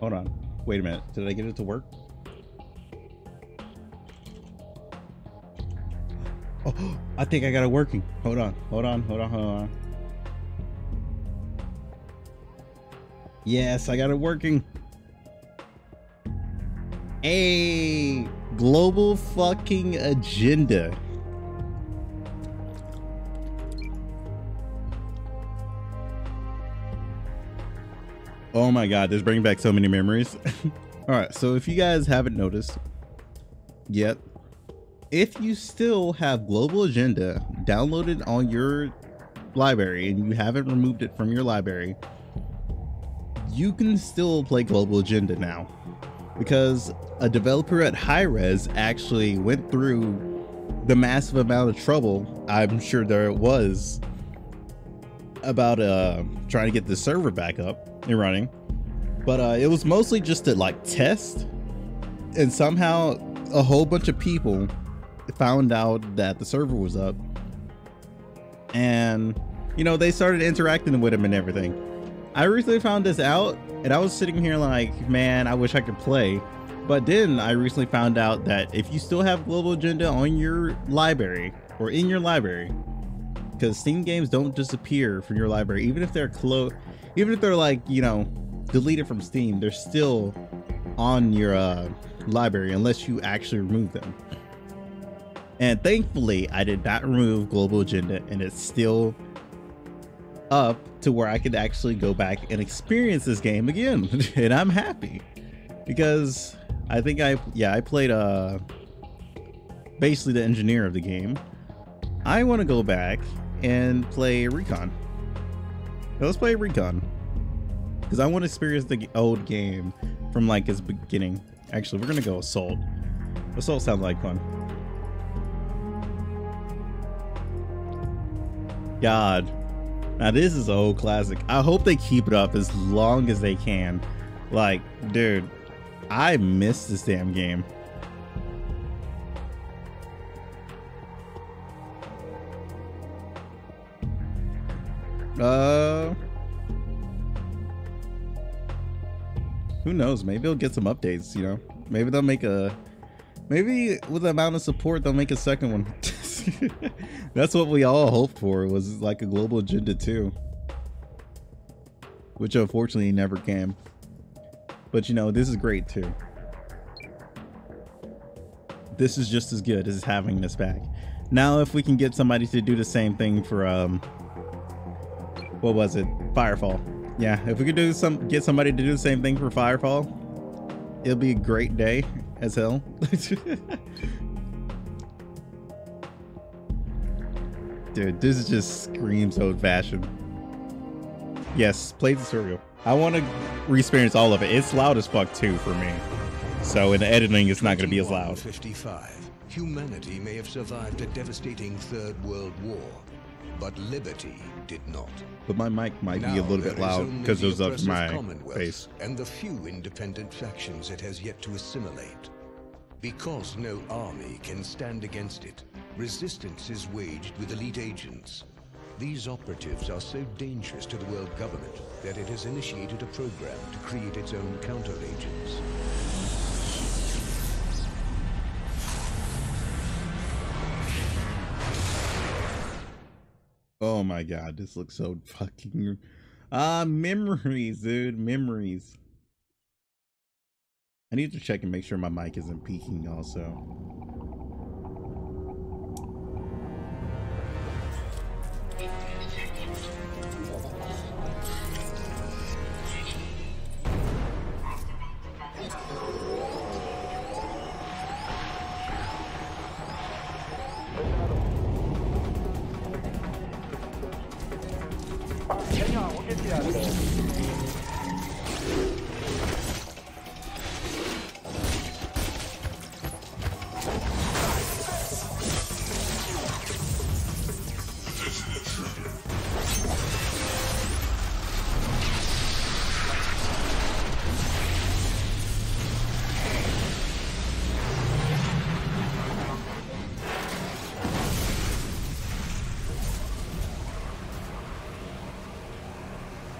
Hold on. Wait a minute. Did I get it to work? Oh, I think I got it working. Hold on. Hold on. Hold on. Hold on. Yes, I got it working. A global fucking agenda. Oh my god, this brings back so many memories. All right, so if you guys haven't noticed yet, if you still have Global Agenda downloaded on your library and you haven't removed it from your library, you can still play Global Agenda now because a developer at Hi-Rez actually went through the massive amount of trouble I'm sure there was about uh trying to get the server back up and running. But uh it was mostly just to like test. And somehow a whole bunch of people found out that the server was up. And you know they started interacting with him and everything. I recently found this out and i was sitting here like man i wish i could play. But then i recently found out that if you still have global agenda on your library or in your library because steam games don't disappear from your library even if they're close even if they're like you know deleted from steam they're still on your uh, library unless you actually remove them and thankfully, I did not remove Global Agenda and it's still up to where I could actually go back and experience this game again. and I'm happy because I think I, yeah, I played uh, basically the engineer of the game. I want to go back and play Recon. Let's play Recon because I want to experience the old game from like its beginning. Actually, we're going to go Assault. Assault sounds like fun. God. Now this is a old classic. I hope they keep it up as long as they can. Like, dude, I miss this damn game. Uh Who knows? Maybe they'll get some updates, you know? Maybe they'll make a maybe with the amount of support they'll make a second one. That's what we all hoped for was like a global agenda too. Which unfortunately never came. But you know, this is great too. This is just as good as having this back. Now if we can get somebody to do the same thing for um what was it? Firefall. Yeah, if we could do some get somebody to do the same thing for Firefall, it'll be a great day as hell. Dude, this is just screams old fashioned. Yes, play the cereal. I want to re-experience all of it. It's loud as fuck too for me. So in the editing, it's not going to be as loud. 55. Humanity may have survived a devastating Third World War, but liberty did not. But my mic might now be a little bit loud because it was up to my face. And the few independent factions it has yet to assimilate. Because no army can stand against it, resistance is waged with elite agents. These operatives are so dangerous to the world government that it has initiated a program to create its own counter-agents. Oh my god, this looks so fucking... Uh, memories, dude, memories. I need to check and make sure my mic isn't peaking also.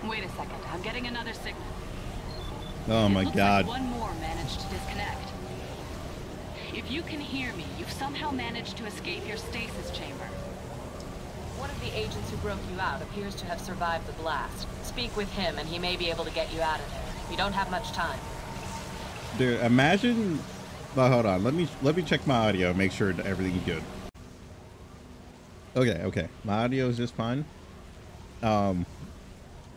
Wait a second. I'm getting another signal. Oh my god. Like one more managed to disconnect. If you can hear me, you've somehow managed to escape your stasis chamber. One of the agents who broke you out appears to have survived the blast. Speak with him and he may be able to get you out of there. You don't have much time. Dude, imagine well, hold on. Let me let me check my audio, make sure everything's good. Okay, okay. My audio is just fine. Um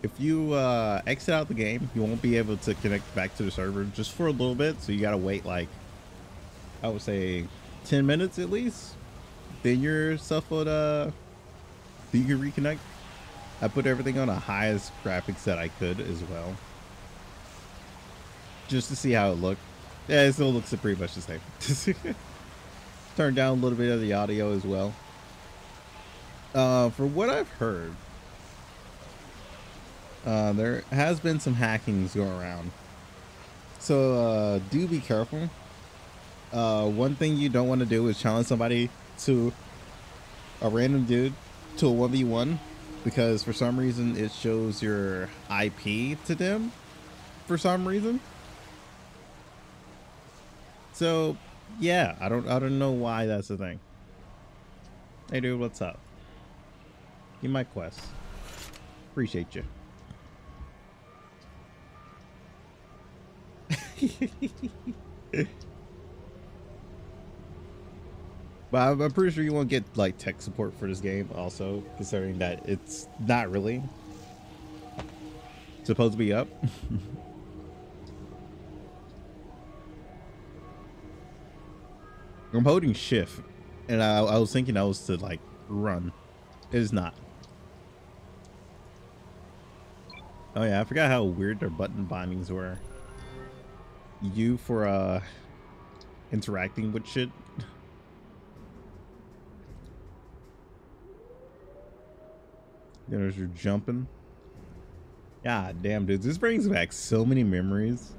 if you uh, exit out the game, you won't be able to connect back to the server just for a little bit. So you gotta wait like, I would say, ten minutes at least. Then your stuff would uh, you can reconnect. I put everything on the highest graphics that I could as well just to see how it looked. Yeah, it still looks pretty much the same. Turn down a little bit of the audio as well. Uh, for what I've heard, uh, there has been some hackings go around. So uh, do be careful. Uh, one thing you don't want to do is challenge somebody to a random dude to a 1v1 because for some reason it shows your IP to them for some reason. So, yeah, I don't I don't know why that's the thing. Hey dude, what's up? Give my quest. Appreciate you. but I'm, pretty sure you won't get like tech support for this game also, considering that it's not really supposed to be up. I'm holding shift, and I, I was thinking I was to like run. It is not. Oh yeah, I forgot how weird their button bindings were. U for uh interacting with shit. There's your jumping. God damn, dude, this brings back so many memories.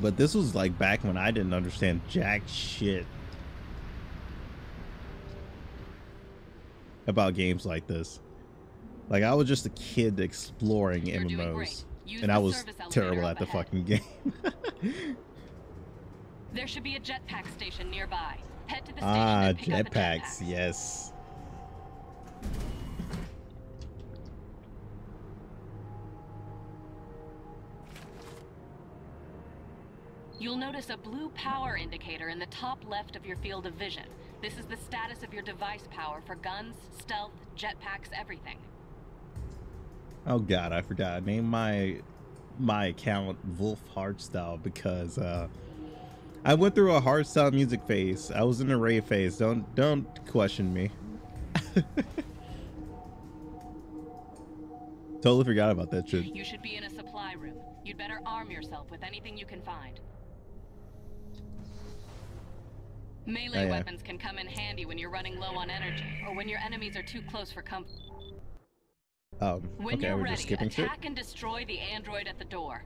But this was like back when I didn't understand jack shit about games like this. Like I was just a kid exploring You're MMOs, and I was terrible at the ahead. fucking game. There should be a jetpack station nearby. Head to the station ah, and pick up jetpacks, jetpack. yes. You'll notice a blue power indicator in the top left of your field of vision. This is the status of your device power for guns, stealth, jetpacks, everything. Oh god, I forgot. Name my my account Wolf Hardstyle because uh I went through a hardstyle music phase. I was in a rave phase. Don't don't question me. totally forgot about that shit. You should be in a supply room. You'd better arm yourself with anything you can find. Melee Oh, yeah. weapons can come in handy when you're running low on energy, or when your enemies are too close for comfort. Um When okay, we're ready, just skipping shit. attack and destroy the android at the door.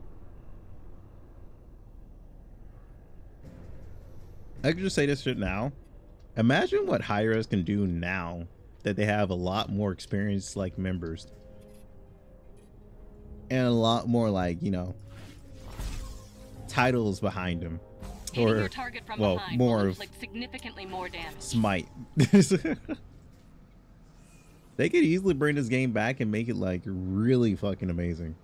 I could just say this shit now. Imagine what Hi-Rez can do now that they have a lot more experienced like members. And a lot more like, you know, titles behind them. Or your target from well, more of significantly more damage. Smite. they could easily bring this game back and make it like really fucking amazing.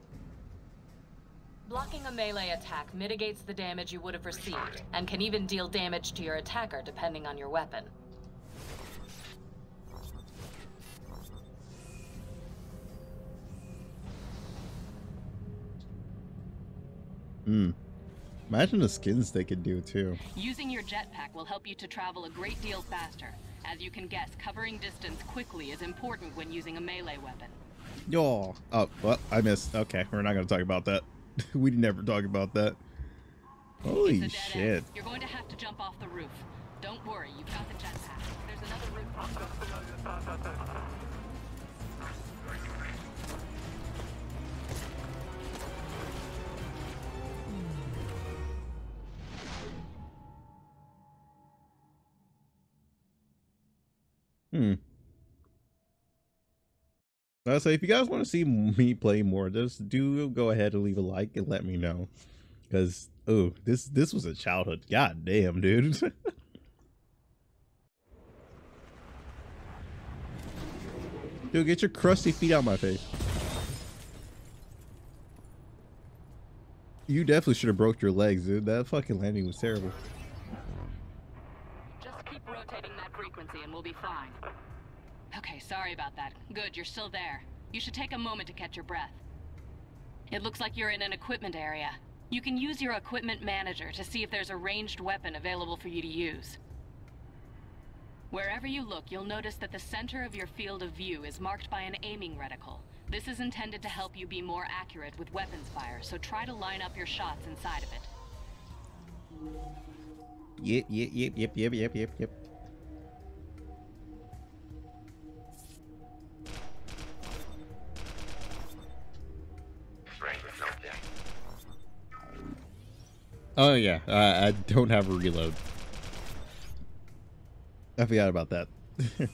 Blocking a melee attack mitigates the damage you would have received, and can even deal damage to your attacker depending on your weapon. Hmm. Imagine the skins they could do too. Using your jetpack will help you to travel a great deal faster. As you can guess, covering distance quickly is important when using a melee weapon. Yo. Oh, well, I missed. Okay, we're not gonna talk about that. we never talk about that. Holy it's a dead shit. End. You're going to have to jump off the roof. Don't worry, you've got the jetpack. There's another roof. Hmm. Uh, so if you guys want to see me play more, just do go ahead and leave a like and let me know. Cause oh, this this was a childhood. God damn, dude. dude, get your crusty feet out of my face. You definitely should have broke your legs, dude. That fucking landing was terrible. Just keep rotating that frequency and we'll be fine. Okay, sorry about that. Good, you're still there. You should take a moment to catch your breath. It looks like you're in an equipment area. You can use your equipment manager to see if there's a ranged weapon available for you to use. Wherever you look, you'll notice that the center of your field of view is marked by an aiming reticle. This is intended to help you be more accurate with weapons fire, so try to line up your shots inside of it. Yep, yep, yep, yep, yep, yep, yep, yep. Oh yeah, I, I don't have a reload. I forgot about that.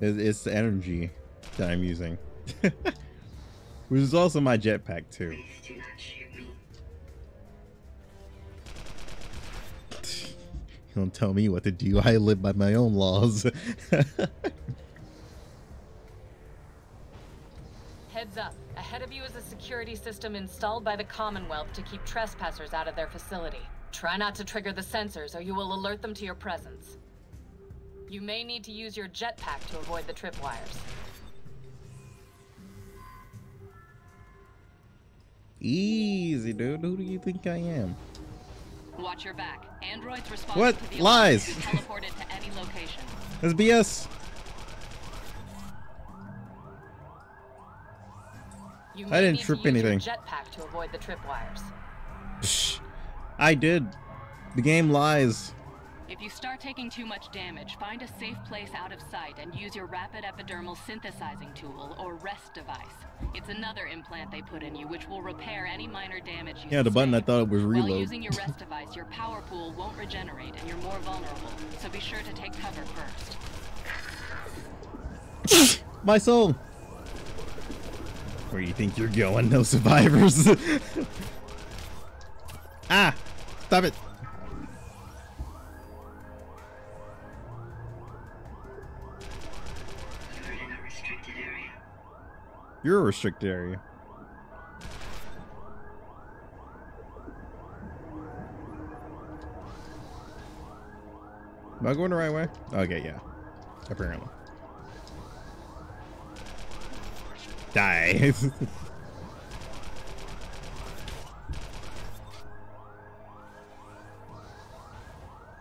It- it's the energy that I'm using. Which is also my jetpack too. You don't tell me what to do. I live by my own laws. Security system installed by the Commonwealth to keep trespassers out of their facility. Try not to trigger the sensors or you will alert them to your presence. You may need to use your jetpack to avoid the tripwires. Easy, dude. Who do you think I am? Watch your back. Androids responsive What? to the Lies. alarm can be teleported to any location. That's BS. You I didn't trip anything. jetpack to avoid the tripwires. Psh, I did. The game lies. If you start taking too much damage, find a safe place out of sight and use your rapid epidermal synthesizing tool, or REST device. It's another implant they put in you, which will repair any minor damage you Yeah, the button I thought it was While reload. using your REST device, your power pool won't regenerate and you're more vulnerable, so be sure to take cover first. My soul. Where you think you're going? No survivors. ah! Stop it. You're. A restricted area. Am I going the right way? Okay, yeah. Apparently. Die.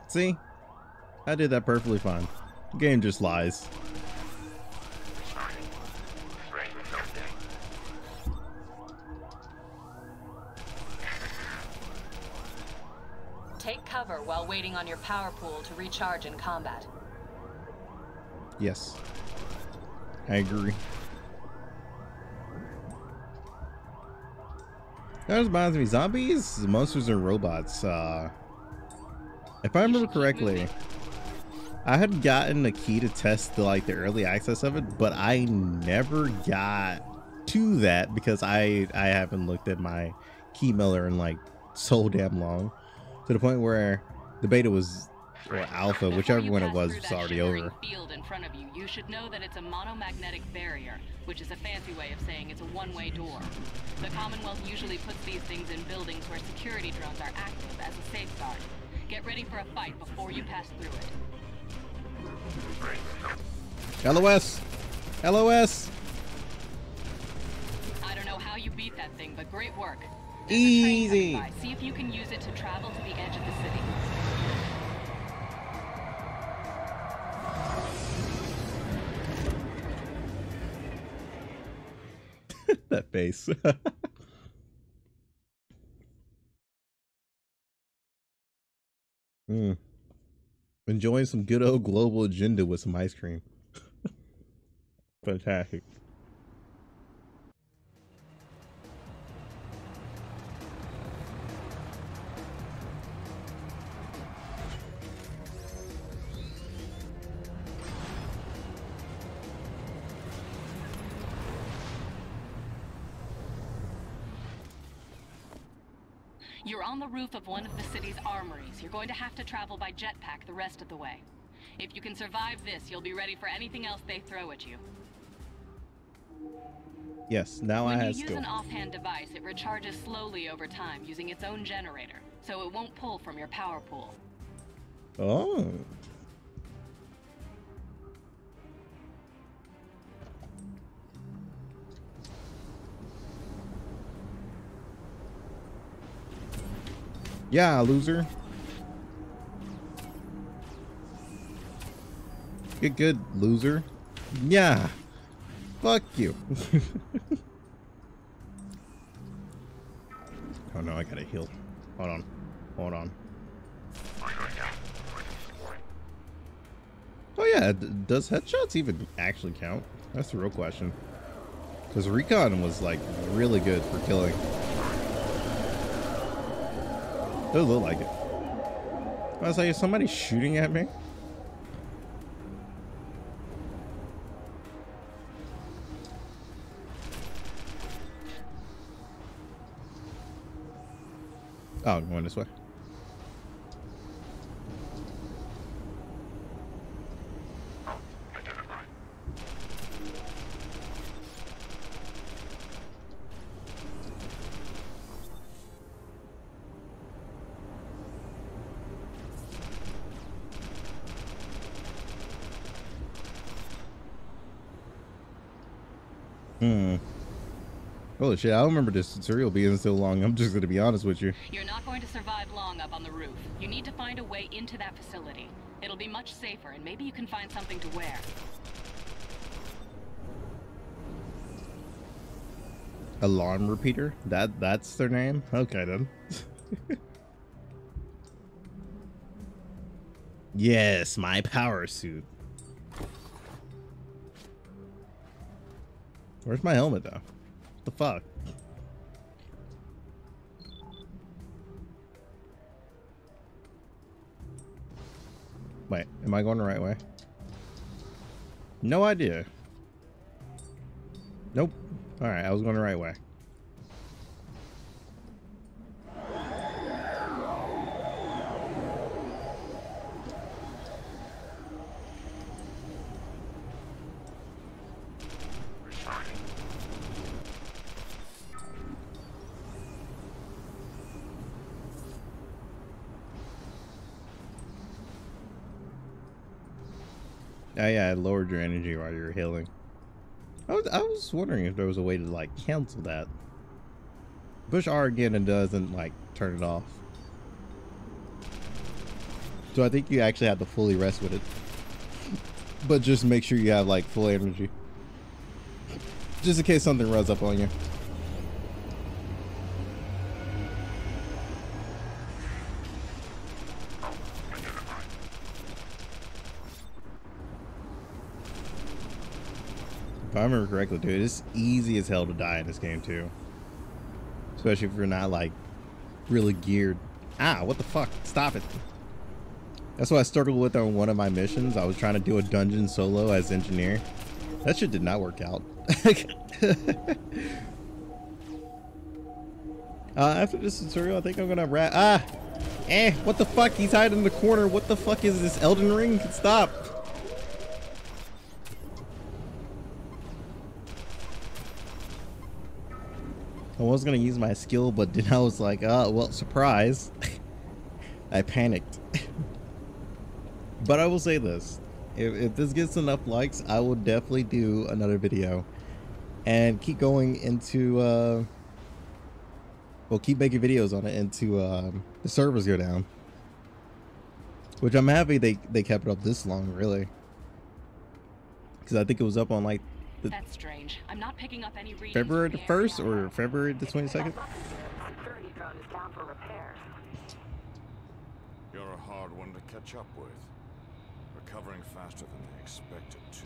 See? I did that perfectly fine. The game just lies. Take cover while waiting on your power pool to recharge in combat. Yes. I agree. That reminds me, zombies, monsters, and robots. Uh, if I remember correctly, I had gotten a key to test the like the early access of it, but I never got to that because I I haven't looked at my key miller in like so damn long, to the point where the beta was or alpha, whichever one it was, through was already over. Field in front of you, you should know that it's a monomagnetic barrier, which is a fancy way of saying it's a one-way door. The Commonwealth usually puts these things in buildings where security drones are active as a safeguard. Get ready for a fight before you pass through it. LOS, LOS. I don't know how you beat that thing, but great work. There's Easy. See if you can use it to travel to the edge of the city. That face. Hmm. Enjoying some good old global agenda with some ice cream. Fantastic. You're on the roof of one of the city's armories. You're going to have to travel by jetpack the rest of the way. If you can survive this, you'll be ready for anything else they throw at you. Yes, now when I you have use an offhand device, it recharges slowly over time using its own generator, so it won't pull from your power pool. Oh. Yeah, loser. Get good, loser. Yeah. Fuck you. oh no, I gotta heal. Hold on. Hold on. Oh yeah, d- does headshots even actually count? That's the real question. Because recon was like really good for killing. Does look like it. I was like, is somebody shooting at me? Oh, I'm going this way. I don't remember this tutorial being so long. I'm just gonna be honest with you. You're not going to survive long up on the roof. You need to find a way into that facility. It'll be much safer, and maybe you can find something to wear. Alarm repeater? That that's their name? Okay then. yes, my power suit. Where's my helmet though? The fuck? Wait, am I going the right way? No idea. Nope. Alright, I was going the right way. Oh yeah, it lowered your energy while you were healing. I was, I was wondering if there was a way to like cancel that. Push R again and doesn't like turn it off. So I think you actually have to fully rest with it. But just make sure you have like full energy. Just in case something runs up on you. I remember correctly, dude, it's easy as hell to die in this game too. Especially if you're not like really geared. Ah, what the fuck? Stop it. That's what I struggled with on one of my missions. I was trying to do a dungeon solo as engineer. That shit did not work out. uh, after this tutorial, I think I'm gonna wrap. Ah, eh, what the fuck? He's hiding in the corner. What the fuck is this? Elden Ring? Stop. I was gonna use my skill, but then I was like, oh, well, surprise. I panicked. but I will say this. If, if this gets enough likes, I will definitely do another video. And keep going into, uh... Well, keep making videos on it until um, the servers go down. Which I'm happy they, they kept it up this long, really. Because I think it was up on like That's strange. I'm not picking up any readings. February the 1st or February the 22nd? Security drone is down for repairs. You're a hard one to catch up with. Recovering faster than they expected to,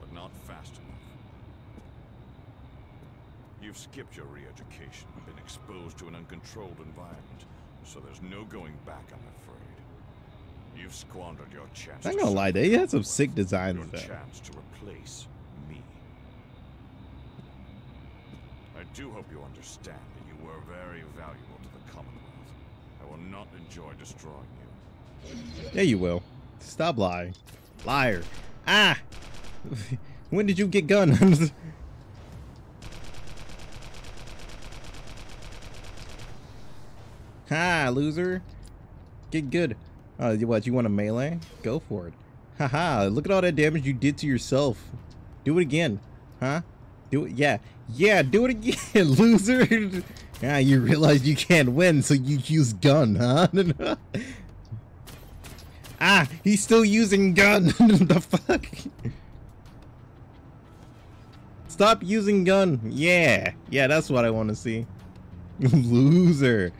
but not fast enough. You've skipped your re-education, been exposed to an uncontrolled environment, so there's no going back, I'm afraid. You've squandered your chance I'm not gonna lie, suffer they had some sick designs Your though. chance to replace me. Do hope you understand that you were very valuable to the Commonwealth. I will not enjoy destroying you. Yeah, you will. Stop lying. Liar. Ah! when did you get guns? ha, loser. Get good. Uh, what, you want a melee? Go for it. Haha, look at all that damage you did to yourself. Do it again. Huh? Do it, yeah. Yeah, do it again, loser. yeah, you realize you can't win, so you use gun, huh? ah, he's still using gun. the fuck? Stop using gun. Yeah. Yeah, that's what I want to see. loser.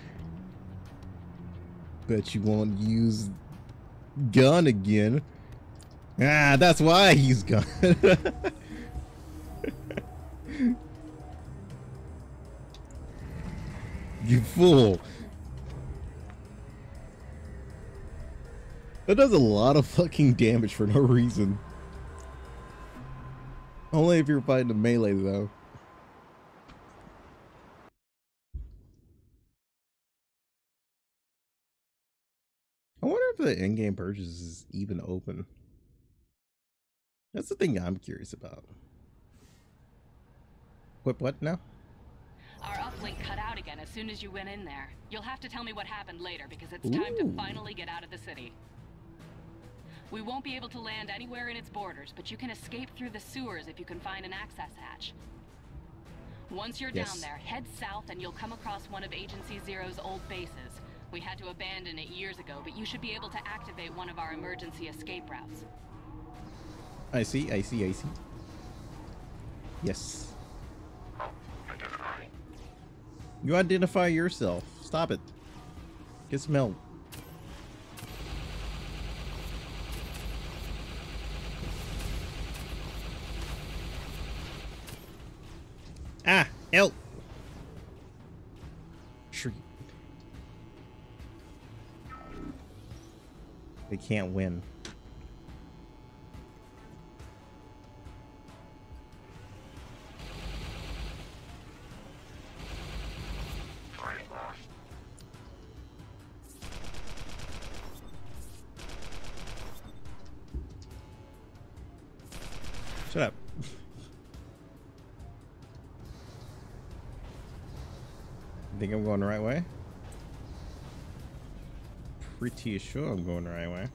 Bet you won't use gun again. Ah, that's why I use gun. You fool. That does a lot of fucking damage for no reason. Only if you're fighting a melee though. I wonder if the in-game purchase is even open. That's the thing I'm curious about. What, what now? Our uplink cut out again as soon as you went in there. You'll have to tell me what happened later because it's time to finally get out of the city. We won't be able to land anywhere in its borders, but you can escape through the sewers if you can find an access hatch. Once you're Yes. down there, head south and you'll come across one of Agency Zero's old bases. We had to abandon it years ago, but you should be able to activate one of our emergency escape routes. I see, I see, I see. Yes. You identify yourself. Stop it. Get some help. Ah, help. Treat. They can't win. Right way? Pretty sure I'm going the right way.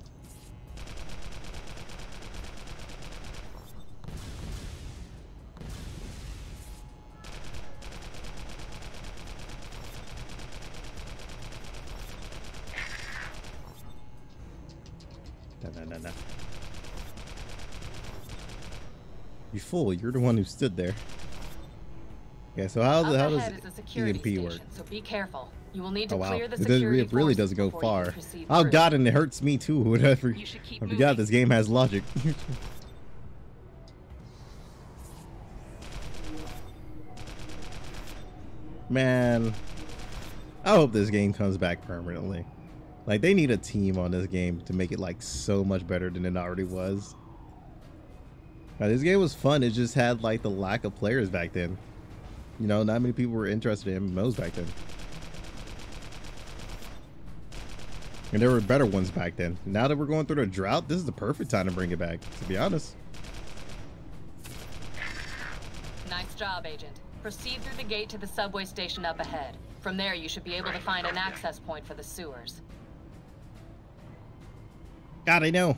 You fool, you're the one who stood there. Yeah, so how, Up how does is a security EMP work? so be careful. You will need oh, to Oh wow, clear the it, does, it really doesn't go before you can far. Oh through. god, and it hurts me too. Whatever. I forgot moving. this game has logic. Man, I hope this game comes back permanently. Like they need a team on this game to make it like so much better than it already was. Now, this game was fun. It just had like the lack of players back then. You know, not many people were interested in MMOs back then. And there were better ones back then. Now that we're going through the drought, this is the perfect time to bring it back, to be honest. Nice job, Agent. Proceed through the gate to the subway station up ahead. From there, you should be able to find an access point for the sewers. God, I know.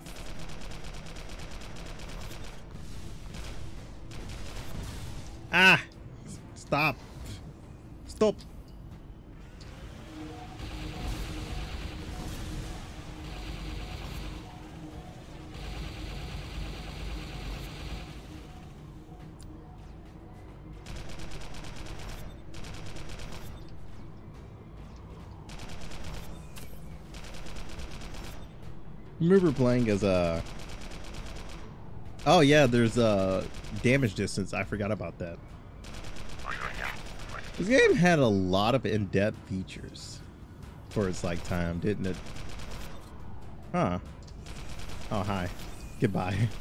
Ah! Stop. Stop. remember playing as a. Uh, oh yeah, there's a damage distance. I forgot about that. This game had a lot of in-depth features for its like time, didn't it? Huh. Oh, hi. Goodbye.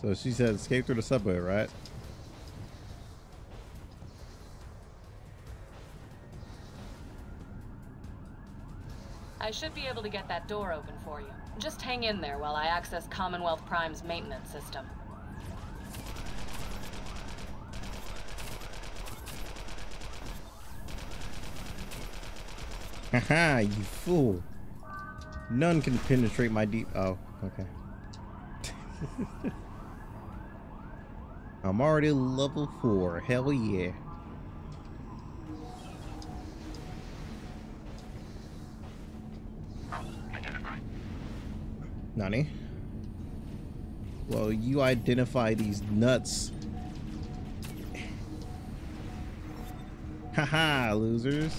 So she said escape through the subway, right? I should be able to get that door open for you. Just hang in there while I access Commonwealth Prime's maintenance system. Haha, you fool. None can penetrate my deep. Oh, okay. I'm already level 4. Hell yeah. Nani? Well, you identify these nuts. Haha, losers.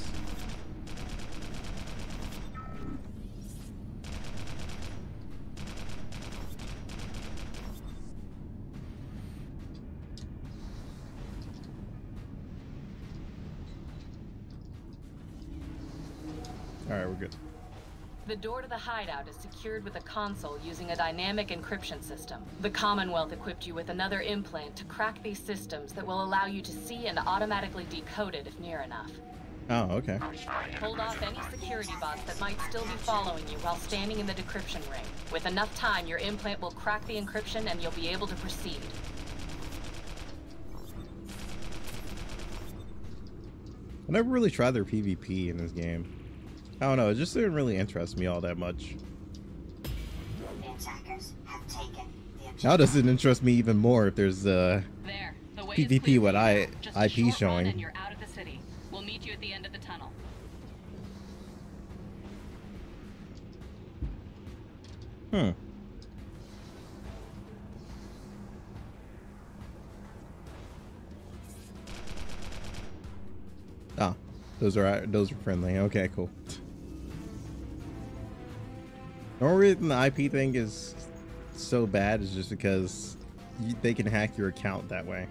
The door to the hideout is secured with a console using a dynamic encryption system. The Commonwealth equipped you with another implant to crack these systems that will allow you to see and automatically decode it if near enough. Oh, okay. Hold off any security bots that might still be following you while standing in the decryption ring. With enough time, your implant will crack the encryption and you'll be able to proceed. I never really tried their PvP in this game. I don't know, it just didn't really interest me all that much. The attackers have taken the Now does it interest me even more if there's uh There. The PvP clear what. I- Just IP showing. And you're out of the city. We'll meet you at the end of the tunnel. hmm. Ah, those are those are friendly. Okay, cool. The only reason the IP thing is so bad is just because you, they can hack your account that way.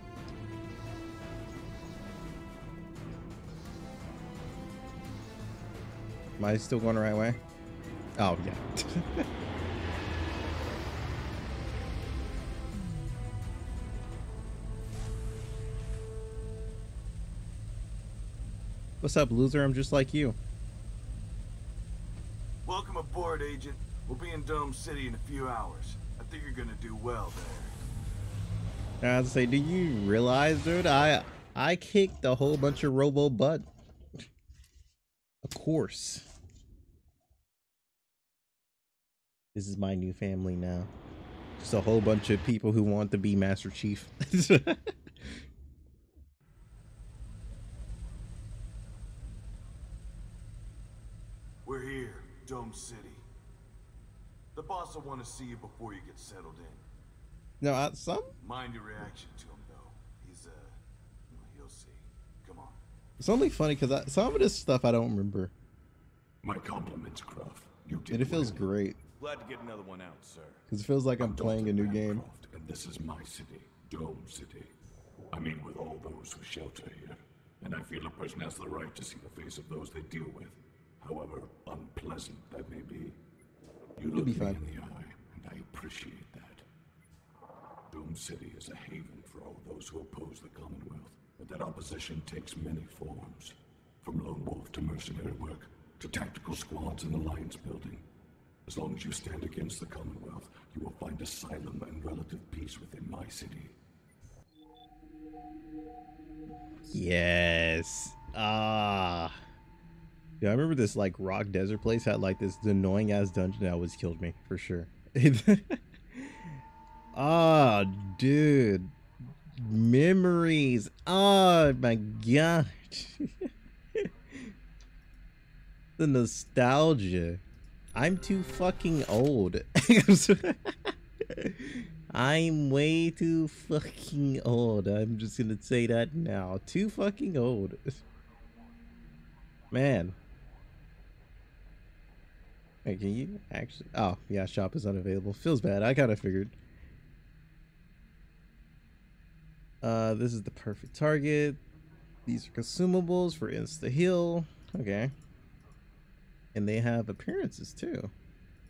Am I still going the right way? Oh, yeah. What's up, loser? I'm just like you. We'll be in Dome City in a few hours. I think you're gonna do well there. I was say, do you realize, dude? I I kicked a whole bunch of robo butt. Of course. This is my new family now. Just a whole bunch of people who want to be Master Chief. We're here, Dome City. The boss will want to see you before you get settled in. no, I, some Mind your reaction to him, though. He's, uh, well, you'll see. Come on. it's only funny because some of this stuff I don't remember, My compliments, Croft. You did and it feels well. great Glad to get another one out, sir. because it feels like I'm playing a new Dr. game. Bancroft, and this is my city, Dome City. I mean, with all those who shelter here, and I feel a person has the right to see the face of those they deal with, however unpleasant that may be. You look be me fine. in the eye, and I appreciate that. Dome City is a haven for all those who oppose the Commonwealth, but that opposition takes many forms, from lone wolf to mercenary work, to tactical squads in alliance building. As long as you stand against the Commonwealth, you will find asylum and relative peace within my city. Yes. Ah. Yeah, I remember this like rock desert place had like this annoying ass dungeon that always killed me for sure. Ah, dude. Memories. Oh my god. the nostalgia. I'm too fucking old. I'm way too fucking old. I'm just gonna say that now. Too fucking old. Man. Hey, can you actually? Oh, yeah, shop is unavailable. Feels bad. I kind of figured. Uh, this is the perfect target. These are consumables for insta heal. Okay. And they have appearances too.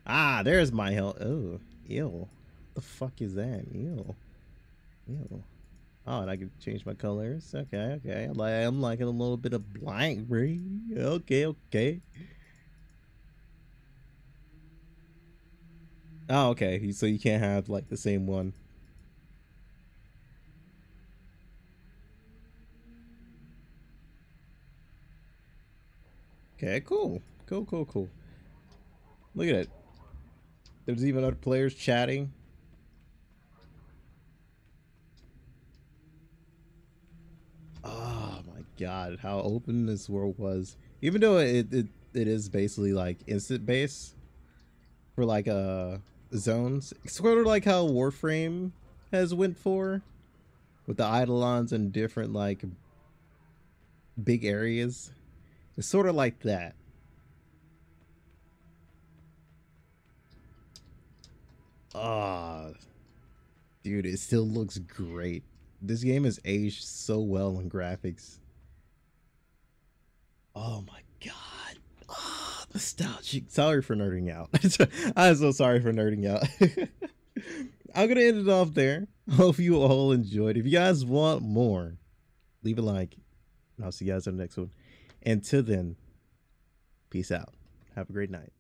Ah, there's my health. Oh, ew. The fuck is that? Ew. Ew. Oh, and I can change my colors. Okay, okay. Like, I'm liking a little bit of blank green. Okay, okay. Oh, okay. So you can't have like the same one. Okay, cool. Cool, cool, cool. Look at it. There's even other players chatting. Oh my god, how open this world was. Even though it it, it is basically like instant base for like uh zones. Sort of like how Warframe has went for with the Eidolons and different like big areas. It's sort of like that. Ah, dude, it still looks great. This game has aged so well in graphics. Oh my god. Ah, nostalgic. Sorry for nerding out. I'm so sorry for nerding out. I'm gonna end it off there. Hope you all enjoyed. If you guys want more, leave a like. And I'll see you guys on the next one. Until then, peace out. Have a great night.